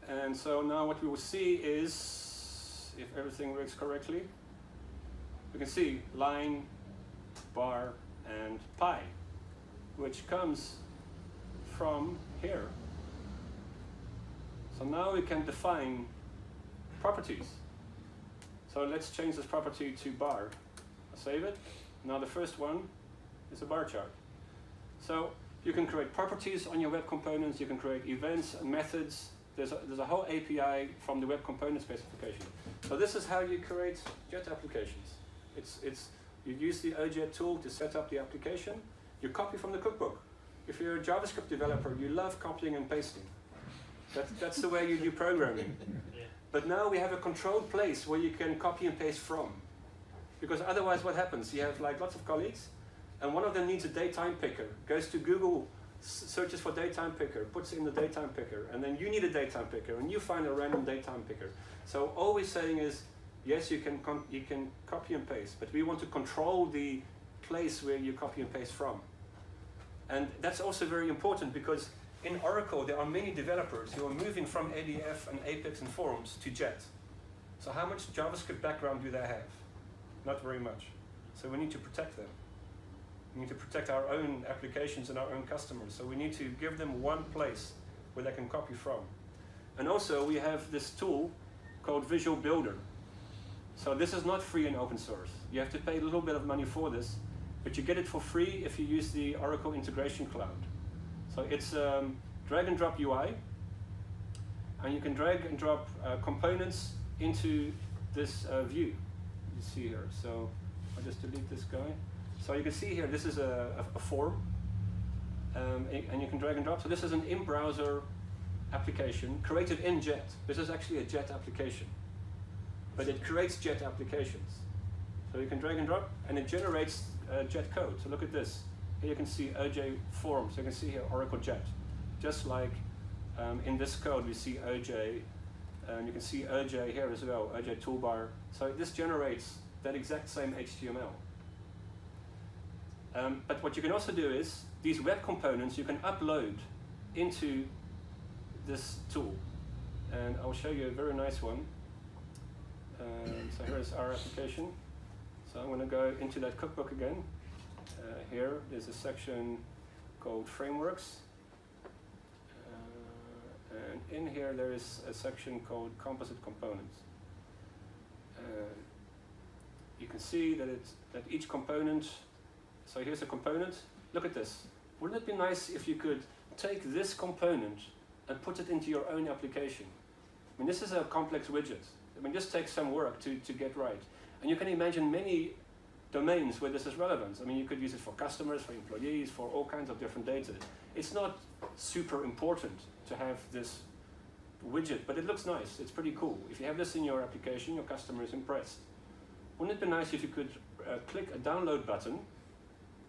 And so now what we will see is, if everything works correctly, we can see line, bar, and pie, which comes from here. So now we can define properties. So let's change this property to bar. I'll save it. Now the first one is a bar chart. So you can create properties on your web components, you can create events and methods. There's a, there's a whole API from the web component specification. So this is how you create JET applications. It's, it's, you use the OJet tool to set up the application. You copy from the cookbook. If you're a JavaScript developer, you love copying and pasting. That, that's the way you do programming. But now we have a controlled place where you can copy and paste from. Because otherwise what happens? You have like lots of colleagues, and one of them needs a datetime picker, goes to Google, searches for datetime picker, puts in the datetime picker, and then you need a datetime picker, and you find a random datetime picker. So all we're saying is, yes, you can, you can copy and paste, but we want to control the place where you copy and paste from. And that's also very important because in Oracle, there are many developers who are moving from ADF and Apex and Forms to JET. So how much JavaScript background do they have? Not very much. So we need to protect them. We need to protect our own applications and our own customers. So we need to give them one place where they can copy from. And also we have this tool called Visual Builder. So this is not free and open source. You have to pay a little bit of money for this, but you get it for free if you use the Oracle Integration Cloud. So it's um, drag and drop UI, and you can drag and drop uh, components into this uh, view you see here. So I'll just delete this guy. So you can see here, this is a, a, a form, um, and you can drag and drop. So this is an in-browser application created in Jet. This is actually a Jet application, but it creates Jet applications. So you can drag and drop, and it generates uh, Jet code. So look at this. Here you can see OJ form. So you can see here Oracle Jet. Just like um, in this code, we see OJ, and you can see OJ here as well, OJ toolbar. So this generates that exact same HTML. Um, but what you can also do is, these web components you can upload into this tool. And I'll show you a very nice one. Um, so here's our application. So I'm going to go into that cookbook again. Uh, here there's a section called frameworks. Uh, and in here there is a section called composite components. Uh, you can see that, it's, that each component, so here's a component, look at this. Wouldn't it be nice if you could take this component and put it into your own application? I mean, this is a complex widget. I mean, this takes some work to, to get right. And you can imagine many domains where this is relevant. I mean, you could use it for customers, for employees, for all kinds of different data. It's not super important to have this widget, but it looks nice. It's pretty cool. If you have this in your application, your customer is impressed. Wouldn't it be nice if you could uh, click a download button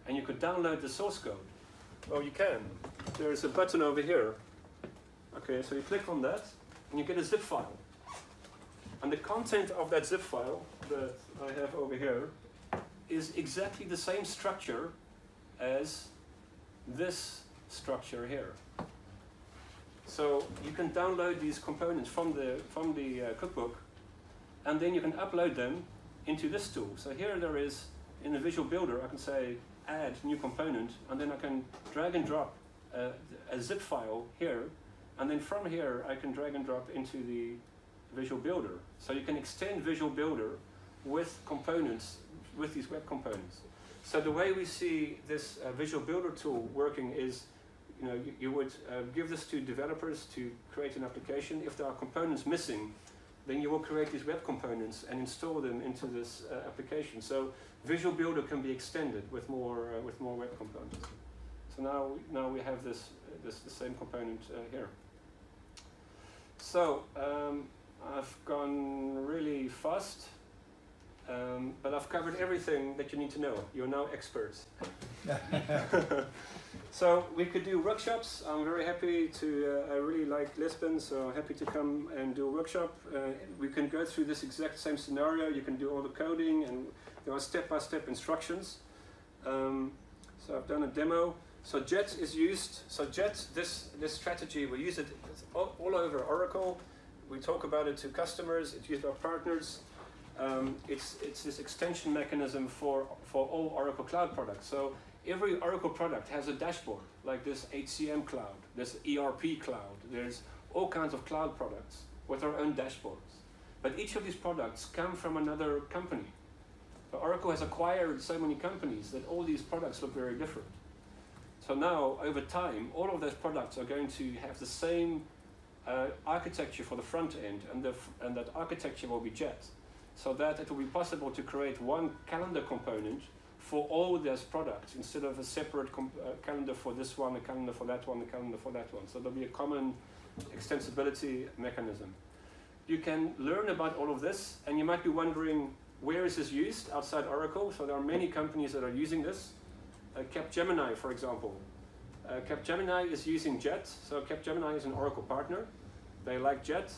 and you could download the source code? Well, you can. There's a button over here. Okay, so you click on that and you get a zip file. And the content of that zip file that I have over here is exactly the same structure as this structure here. So you can download these components from the, from the uh, cookbook and then you can upload them into this tool. So here there is, in the Visual Builder, I can say add new component and then I can drag and drop a, a zip file here and then from here I can drag and drop into the Visual Builder. So you can extend Visual Builder with components, with these web components. So the way we see this uh, Visual Builder tool working is, you know, you, you would uh, give this to developers to create an application. If there are components missing, then you will create these web components and install them into this uh, application. So Visual Builder can be extended with more uh, with more web components. So now now we have this this the same component uh, here. So um, I've gone really fast, um, but I've covered everything that you need to know. You're now experts. <laughs> so we could do workshops. I'm very happy to, uh, I really like Lisbon, so happy to come and do a workshop. Uh, we can go through this exact same scenario. You can do all the coding and there are step-by-step -step instructions. Um, so I've done a demo. So JET is used, so JET, this, this strategy, we use it all, all over Oracle. We talk about it to customers, it's used by partners. Um, it's, it's this extension mechanism for, for all Oracle Cloud products. So every Oracle product has a dashboard, like this HCM cloud, this ERP cloud. There's all kinds of cloud products with our own dashboards. But each of these products come from another company. But Oracle has acquired so many companies that all these products look very different. So now, over time, all of those products are going to have the same uh, architecture for the front end, and, the and that architecture will be JET so that it will be possible to create one calendar component for all those products instead of a separate uh, calendar for this one, a calendar for that one, a calendar for that one. So there'll be a common extensibility mechanism. You can learn about all of this, and you might be wondering where is this used outside Oracle? So there are many companies that are using this. Uh, Capgemini, for example. Uh, Capgemini is using JET. So Capgemini is an Oracle partner. They like JET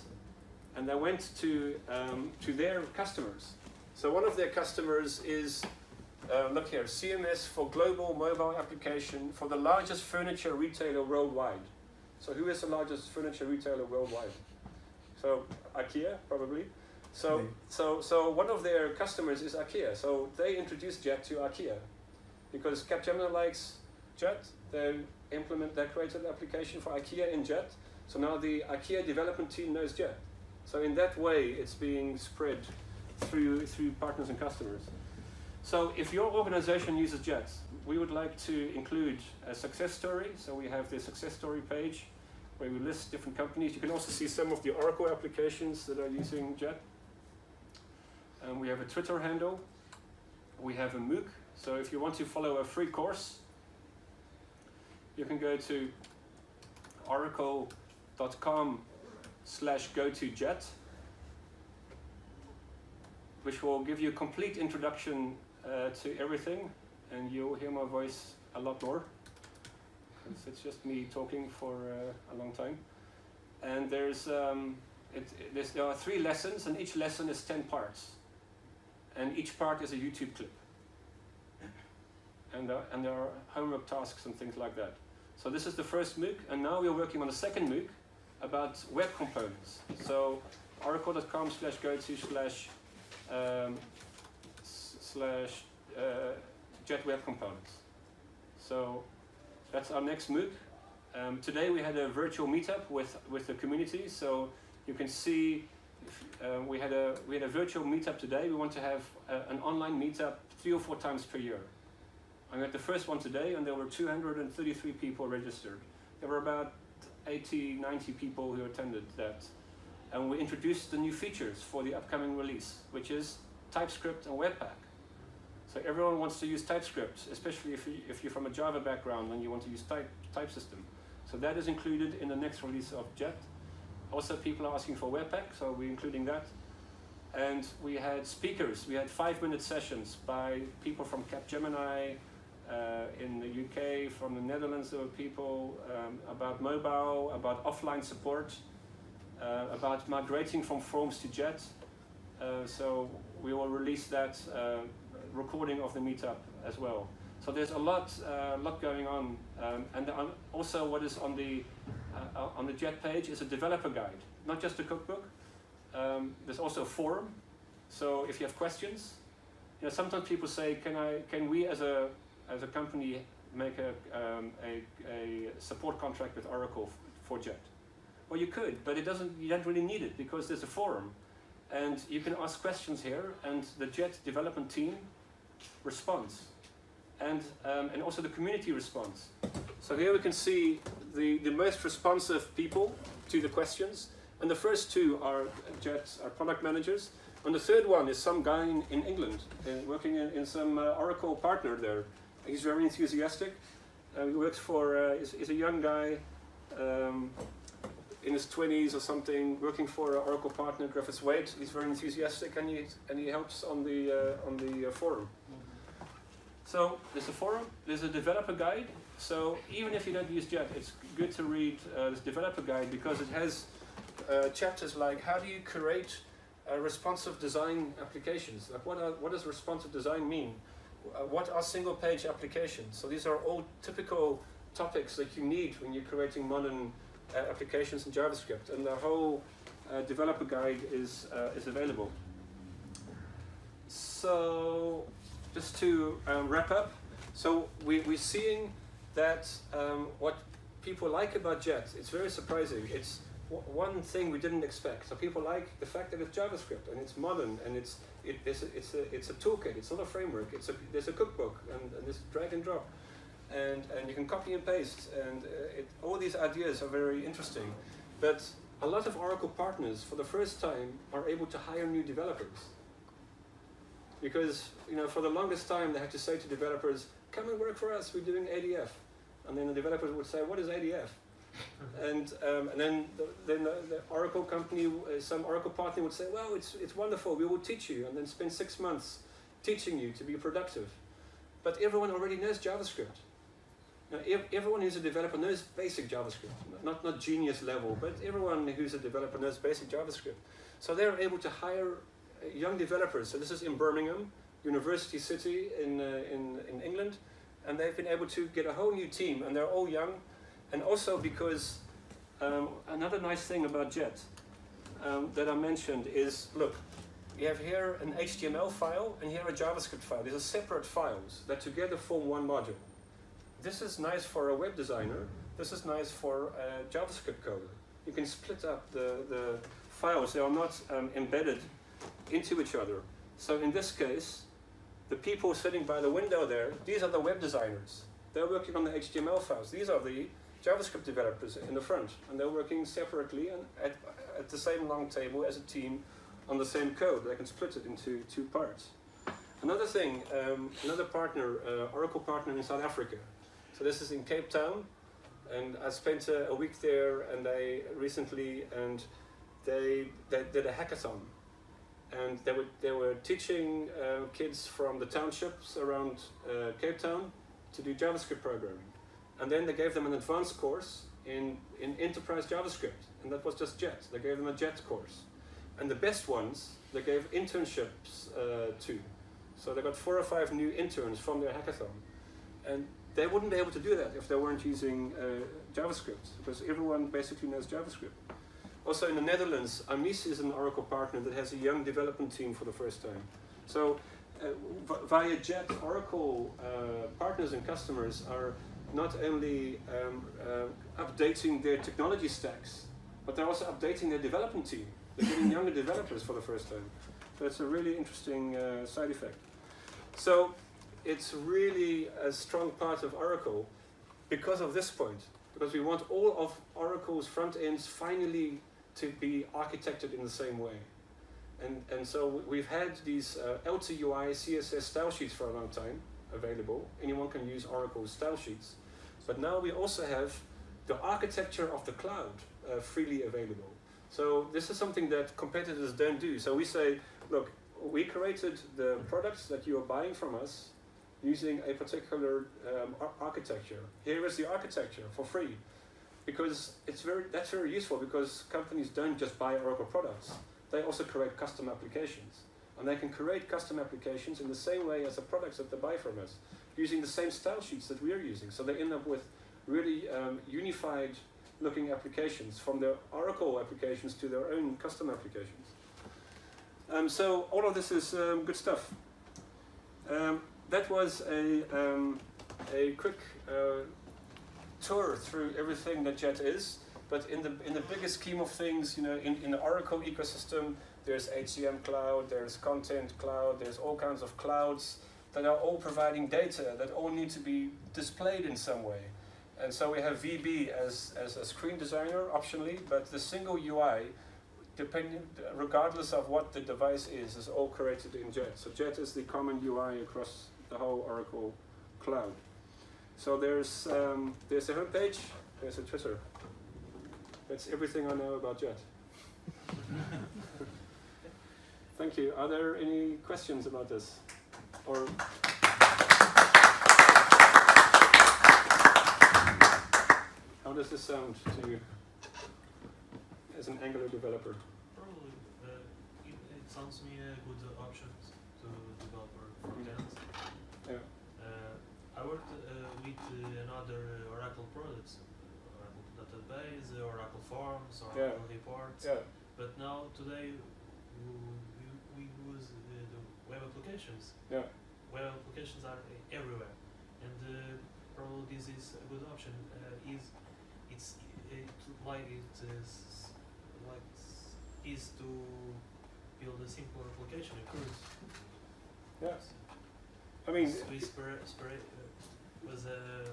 and they went to, um, to their customers. So one of their customers is, uh, look here, CMS for global mobile application for the largest furniture retailer worldwide. So who is the largest furniture retailer worldwide? So IKEA, probably. So, so, so one of their customers is IKEA. So they introduced Jet to IKEA because Capgemini likes Jet. They implement, they created an application for IKEA in Jet. So now the IKEA development team knows Jet. So in that way, it's being spread through, through partners and customers. So if your organization uses JETs, we would like to include a success story. So we have the success story page where we list different companies. You can also see some of the Oracle applications that are using JET. And we have a Twitter handle. We have a MOOC. So if you want to follow a free course, you can go to oracle.com slash go to jet, which will give you a complete introduction uh, to everything, and you'll hear my voice a lot more. It's just me talking for uh, a long time. And there's, um, it, there's, there are three lessons, and each lesson is 10 parts. And each part is a YouTube clip. And, uh, and there are homework tasks and things like that. So this is the first MOOC, and now we're working on the second MOOC, about web components. So oracle.com slash go to slash um, slash uh, jet web components. So that's our next MOOC. Um, today we had a virtual meetup with, with the community, so you can see uh, we, had a, we had a virtual meetup today. We want to have uh, an online meetup three or four times per year. I had the first one today and there were 233 people registered. There were about 80, 90 people who attended that. And we introduced the new features for the upcoming release, which is TypeScript and Webpack. So everyone wants to use TypeScript, especially if, you, if you're from a Java background and you want to use type, type system. So that is included in the next release of Jet. Also people are asking for Webpack, so we're including that. And we had speakers, we had five minute sessions by people from Capgemini, in the UK, from the Netherlands, there were people um, about mobile, about offline support, uh, about migrating from Forms to Jet. Uh, so we will release that uh, recording of the meetup as well. So there's a lot, uh, lot going on, um, and also what is on the uh, on the Jet page is a developer guide, not just a cookbook. Um, there's also a forum. So if you have questions, you know, sometimes people say, can I, can we as a as a company make a, um, a, a, support contract with Oracle for Jet? Well, you could, but it doesn't. You don't really need it because there's a forum, and you can ask questions here, and the Jet development team responds, and um, and also the community responds. So here we can see the the most responsive people to the questions, and the first two are Jet, our product managers, and the third one is some guy in, in England uh, working in, in some uh, Oracle partner there he's very enthusiastic. Uh, he works for, uh, he's, he's, a young guy um, in his 20s or something, working for an Oracle partner, Griffiths Waite. He's very enthusiastic and he, and he helps on the, uh, on the uh, forum. So there's a forum, there's a developer guide. So even if you don't use Jet, it's good to read uh, this developer guide because it has uh, chapters like how do you create responsive design applications? Like what, are, what does responsive design mean? Uh, what are single page applications? So these are all typical topics that you need when you're creating modern uh, applications in JavaScript. And the whole uh, developer guide is, uh, is available. So just to um, wrap up, so we, we're seeing that um, what people like about Jet, it's very surprising. It's one thing we didn't expect. So people like the fact that it's JavaScript and it's modern and it's it, it's, a, it's, a, it's a toolkit, it's not a framework, it's a, there's a cookbook and, and there's drag and drop. And, and you can copy and paste and uh, it, all these ideas are very interesting. But a lot of Oracle partners for the first time are able to hire new developers. Because you know, for the longest time they had to say to developers, come and work for us, we're doing ADF. And then the developers would say, what is ADF? And um, and then the, then the, the Oracle company, uh, some Oracle partner would say, well, it's it's wonderful, we will teach you, and then spend six months teaching you to be productive. But everyone already knows JavaScript. Now, everyone who's a developer knows basic JavaScript, not not genius level, but everyone who's a developer knows basic JavaScript. So they're able to hire uh, young developers. So this is in Birmingham, University City in uh, in in England, and they've been able to get a whole new team, and they're all young and also because um, another nice thing about Jet um, that I mentioned is, look, you have here an HTML file and here a JavaScript file. These are separate files that together form one module. This is nice for a web designer. This is nice for a JavaScript coder. You can split up the, the files. They are not um, embedded into each other. So in this case, the people sitting by the window there, these are the web designers. They're working on the HTML files. These are the JavaScript developers in the front, and they're working separately and at, at the same long table as a team on the same code. They can split it into two parts. Another thing, um, another partner, uh, Oracle partner in South Africa. So this is in Cape Town, and I spent a, a week there, and they recently, and they, they did a hackathon, and they were they were teaching uh, kids from the townships around uh, Cape Town to do JavaScript programming. And then they gave them an advanced course in, in enterprise JavaScript, and that was just Jet. They gave them a Jet course. And the best ones, they gave internships uh, to. So they got four or five new interns from their hackathon. And they wouldn't be able to do that if they weren't using uh, JavaScript, because everyone basically knows JavaScript. Also in the Netherlands, Amis is an Oracle partner that has a young development team for the first time. So uh, via Jet, Oracle uh, partners and customers are not only um, uh, updating their technology stacks, but they're also updating their development team. They're getting <laughs> younger developers for the first time. So it's a really interesting uh, side effect. So it's really a strong part of Oracle because of this point, because we want all of Oracle's front ends finally to be architected in the same way. And, and so we've had these uh, Alta UI CSS style sheets for a long time available. Anyone can use Oracle style sheets. But now we also have the architecture of the cloud uh, freely available. So this is something that competitors don't do. So we say, look, we created the products that you are buying from us using a particular um, ar architecture. Here is the architecture for free. Because it's very, that's very useful because companies don't just buy Oracle products. They also create custom applications. And they can create custom applications in the same way as the products that they buy from us, using the same style sheets that we're using. So they end up with really um, unified looking applications from their Oracle applications to their own custom applications. Um, so all of this is um, good stuff. Um, that was a, um, a quick uh, tour through everything that Jet is. But in the, in the biggest scheme of things, you know, in, in the Oracle ecosystem, there's HCM cloud, there's content cloud, there's all kinds of clouds that are all providing data that all need to be displayed in some way. And so we have VB as, as a screen designer optionally, but the single UI, depending, regardless of what the device is, is all created in Jet. So Jet is the common UI across the whole Oracle cloud. So there's, um, there's a homepage, there's a Twitter. That's everything I know about Jet. <laughs> Thank you. Are there any questions about this? Or how does this sound to you as an Angular developer? Probably, uh, it, it sounds to me a good option to developer front ends. Yeah. Uh, I worked uh, with uh, another Oracle products, Oracle database, Oracle Forms, Oracle Yeah. reports. Yeah. But now today we, we use uh, the web applications. Yeah. Web applications are everywhere, and uh, probably this is a good option. Uh, is it's it like it is like is to build a simple application. Of course, Yes. I mean, we spray, spray, uh, was a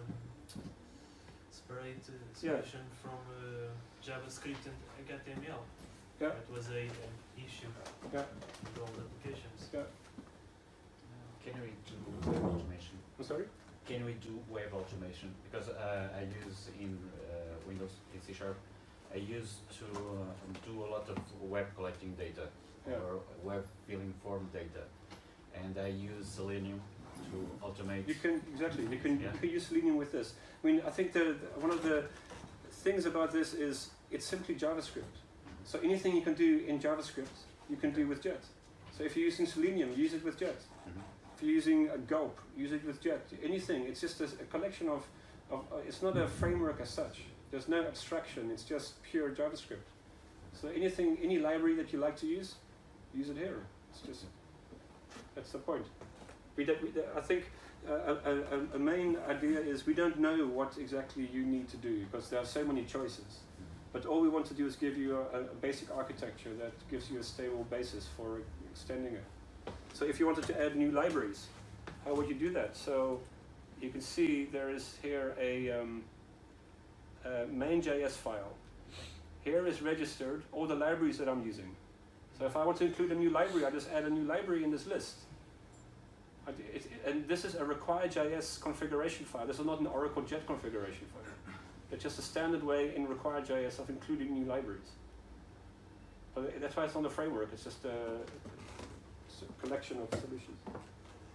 separate uh, Yeah. solution from uh, JavaScript and HTML. Yeah. That was a an issue Yeah. with all the applications. yeah. Can we do web automation? I'm sorry? Can we do web automation? Because uh, I use in uh, Windows in C Sharp, I use to uh, do a lot of web collecting data Yeah. or web filling form data, and I use Selenium to automate. You can exactly. You can Yeah. you can use Selenium with this. I mean, I think the, the- one of the things about this is it's simply JavaScript. So anything you can do in JavaScript, you can do with Jet. So if you're using Selenium, use it with Jet. Mhm. If you're using a Gulp, use it with Jet. Anything. It's just a, a collection of, of uh, it's not a framework as such. There's no abstraction. It's just pure JavaScript. So anything, any library that you like to use, use it here. It's just that's the point. We don't, we, I think uh, a, a, a main idea is we don't know what exactly you need to do because there are so many choices. But all we want to do is give you a, a basic architecture that gives you a stable basis for extending it. So if you wanted to add new libraries, how would you do that? So you can see there is here a, um, a main.js file. Here is registered all the libraries that I'm using. So if I want to include a new library, I just add a new library in this list. And this is a require.js configuration file. This is not an Oracle Jet configuration file. It's just a standard way in require.js of including new libraries. But that's why it's not a framework. It's just a, it's a collection of solutions.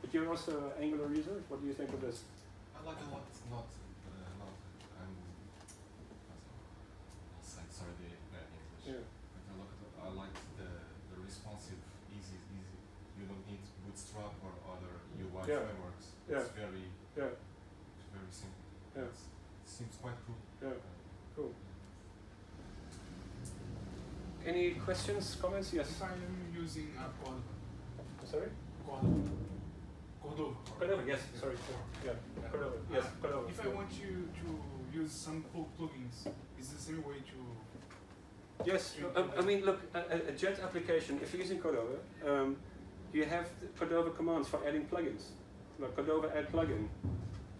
But you're also an Angular user. What do you think of this? I like a lot, not, uh, not, I'm, sorry, sorry the bad English. Yeah. But I like, I like the, the responsive, easy, easy. You don't need Bootstrap or other UI Yeah. frameworks. Yeah. It's very, Yeah. it's very simple. Yeah. It's, it seems quite cool. Yeah. Uh, Cool. Any questions, comments? Yes. If I am using a Kotlin, Sorry. Kotlin, Cordova. Cordova, yes, sorry. Yeah, Cordova, yes, Uh, Cordova. If I want you to use some pl- plugins, is the same way to Yes, I, I mean, look, a, a- a Jet application, if you're using Cordova, um, you have the Cordova commands for adding plugins. Like Cordova add plugin,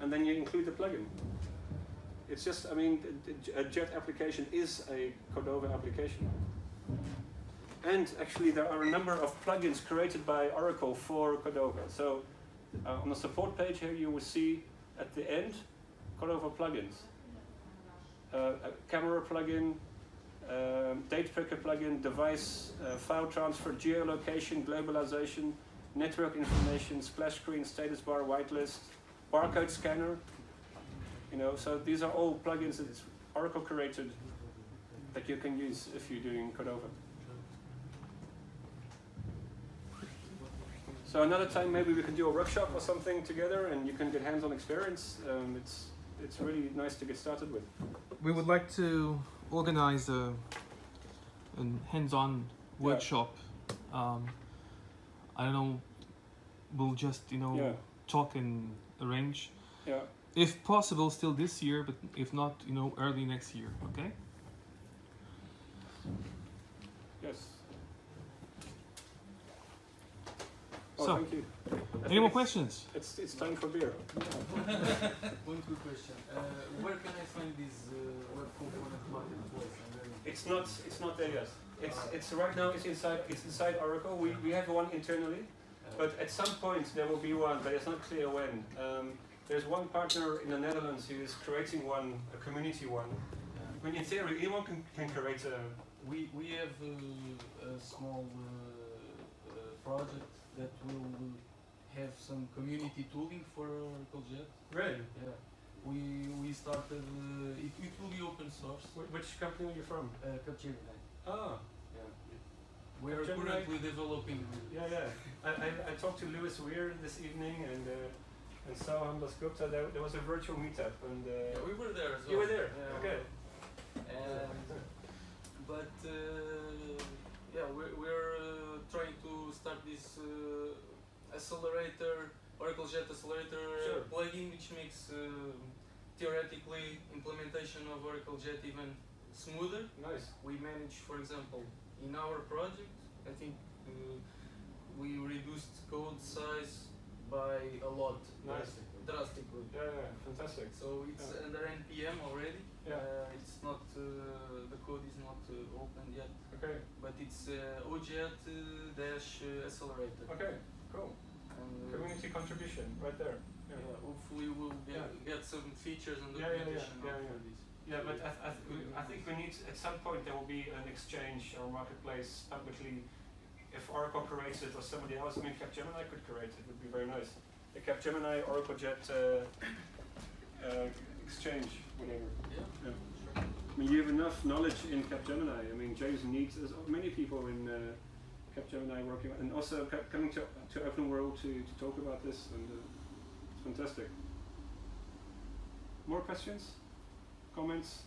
and then you include the plugin. It's just, I mean, a Jet application is a Cordova application. And actually, there are a number of plugins created by Oracle for Cordova. So, uh, on the support page here, you will see at the end Cordova plugins. Uh, a camera plugin, um, date picker plugin, device, uh, file transfer, geolocation, globalization, network information, splash screen, status bar, whitelist, barcode scanner. You know, so these are all plugins that Oracle created that you can use if you're doing Cordova. So another time maybe we can do a workshop or something together and you can get hands-on experience. Um, it's it's really nice to get started with. We would like to organize a, a hands-on workshop. Um, I don't know. We'll just you know Yeah. talk and arrange, Yeah. If possible, still this year. But if not, you know, early next year. Okay. Yes. Oh, So, thank you. I Any more it's- questions? It's, it's time for beer. <laughs> One quick question. Uh, where can I find this uh, web component marketplace? It's not it's not there yet. It's it's right now it's inside it's inside Oracle. We we have one internally, uh, but at some point there will be one, but it's not clear when. Um, there's one partner in the Netherlands who is creating one, a community one. I mean, in theory, anyone can, can create a. we we have uh, a small uh, uh, project that will have some community tooling for Oracle Jet. Really? Yeah. We we started. Uh, it, it will be open source. Wh- Which company are you from? Uh, Capgemini. Ah, Yeah. We are Capgemini? currently developing. yeah, yeah. I, I, I talked to Luis Weir this evening and uh, and Soham Dasgupta. There, there was a virtual meetup and. Uh, Yeah, we were there as well. You were there? Yeah, Okay. And but uh, yeah, we're, we're uh, trying to start this uh, accelerator, Oracle Jet Accelerator Sure. plugin, which makes uh, theoretically implementation of Oracle Jet even smoother. Nice. We manage, for example, in our project, I think uh, we reduced code size by a lot, Nice. drastically. Yeah, yeah, fantastic. So it's Yeah. under NPM already. Yeah. Uh, it's not uh, the code is not uh, opened yet, Okay. but it's uh, OJet dash uh, accelerator. Okay. Cool. And, uh, Community contribution right there. yeah. Yeah. hopefully we'll get, Yeah. get some features and Yeah, yeah, yeah, documentation yeah, yeah. this. Yeah, but I, I, th- I think we need at some point there will be an exchange or marketplace publicly. If Oracle creates it or somebody else, I mean Capgemini could create it. It Would be very nice. The Capgemini Oracle Jet uh, uh, exchange, whatever. Yeah. Yeah. Sure. I mean, you have enough knowledge in Capgemini. I mean, James needs there's many people in uh, Capgemini working, and also co- coming to to Open World to, to talk about this, and uh, it's fantastic. More questions, comments?